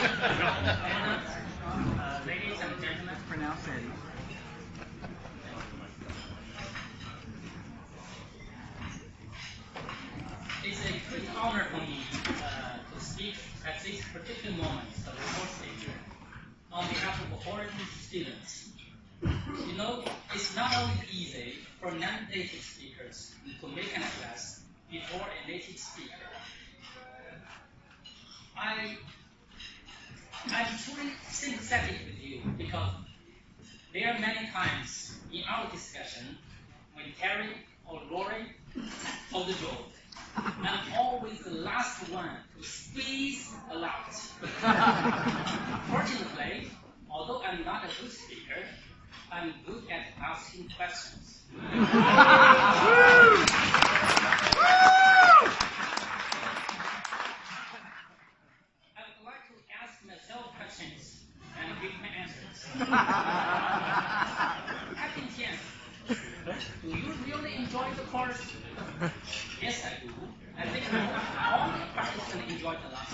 Ladies and gentlemen, Pronounce it. it's a great honor for me uh, to speak at this particular moment of the course stage on behalf of foreign students. You know, it's not only easy for non-native speakers to make an address before a native speaker. I, I'm truly sympathetic with you because there are many times in our discussion when Terry or Lori hold the joke. I'm always the last one to squeeze a lot. Fortunately, although I'm not a good speaker, I'm good at asking questions. I would like to ask myself questions and give my answers. Captain Tian, do you really enjoy the course? Yes, I do. I think all the participants enjoyed a lot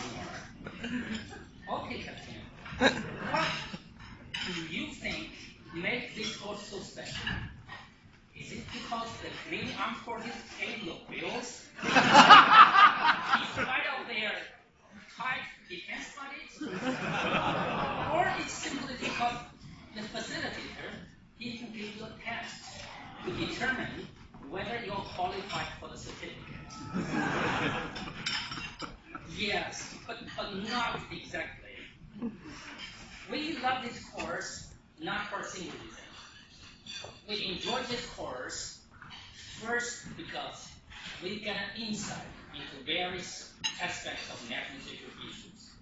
more. Okay, Captain. What do you think makes this course so special? Is it because the Canadian Armed Forces paid your bills? In spite of their tight defense budget? or it's simply because the facilitator didn't give you a test to determine whether you're qualified for the certificate. yes, but, but not exactly. We love this course not for a single reason. We enjoy this course first because we get an insight into various aspects of national security issues.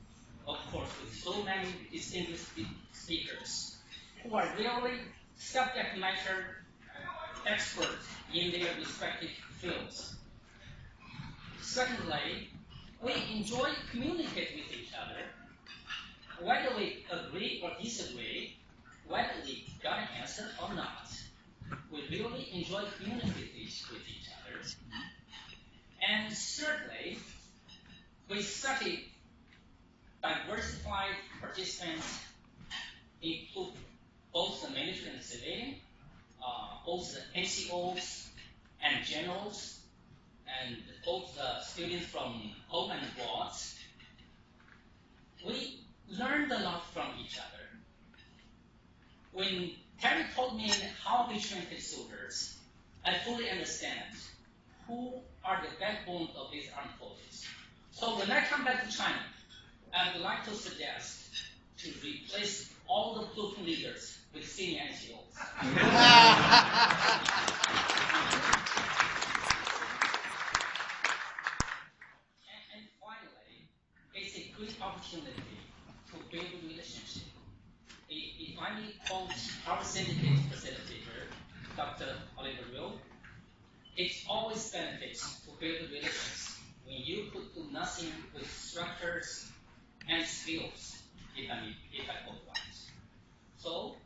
Of course, with so many distinguished speakers who are really subject matter experts in their respective fields. Secondly, we enjoy communicating with each other, whether we agree or disagree, whether we got an answer or not. We really enjoy communicating with each, other. And thirdly, we study diversified participants include both the military and civilian, both the NCOs and generals, and both the students from home and abroad. We learned a lot from each other. When Terry told me how we train his soldiers, I fully understand who are the backbone of these armed forces. So when I come back to China, I would like to suggest to replace all the platoon leaders with senior NCOs. and, and finally, it's a good opportunity to build relationship. If I may quote our syndicate facilitator, Dr. Oliver Will, it's always benefits to build relations when you could do nothing with structures and skills, if I, may- if I quote right. So,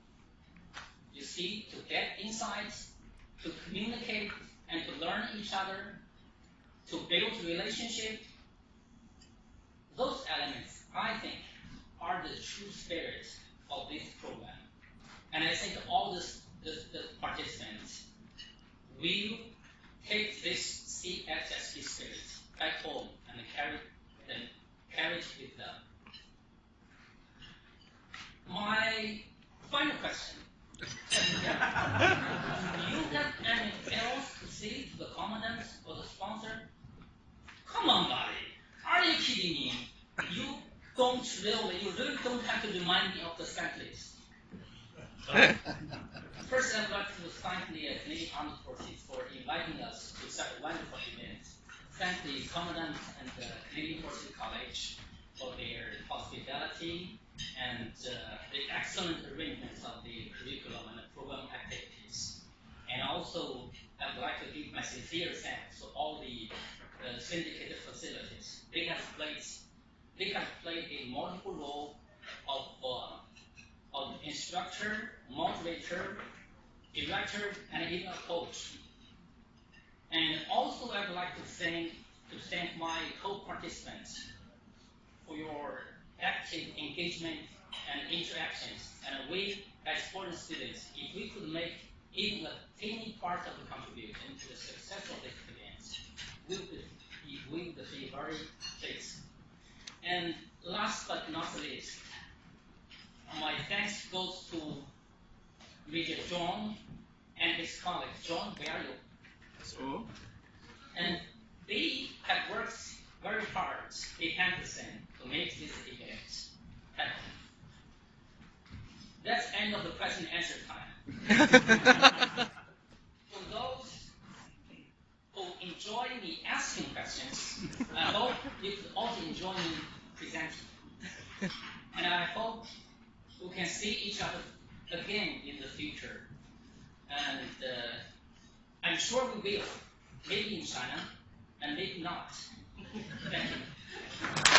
you see, to get insights, to communicate and to learn each other, to build relationship, those elements, I think, are the true spirit of this program. And I think all this, this, the participants will take this CSSP spirit back home and carry them, carry it with them. My final question. Do you have anything else to commandant or the sponsor? Come on, buddy. Are you kidding me? You don't really, you really don't have to remind me of the set list. First, I'd like to thank the Canadian Armed Forces for inviting us to such a wonderful event. Thank the Commandant and the Canadian Forces College for their hospitality and uh, the excellent arrangements of the curriculum and the program activities. And also, I would like to give my sincere thanks to all the uh, syndicated facilities. They have played, they have played a multiple role of, uh, of instructor, moderator, director, and even a coach. And also, I would like to thank to thank my co-participants for your active engagement and interactions. And we, as foreign students, if we could make even a tiny part of the contribution to the success of we would be, we would be very pleased. And last but not least, my thanks goes to Major John and his colleague, John Barrio. So, And they have worked very hard behind the scene to make this event happen. That's end of the question and answer time. For those who enjoy me asking questions, I hope you also enjoy me presenting. And I hope we can see each other again in the future. And uh, I'm sure we will, maybe in China, and maybe not. Thank you.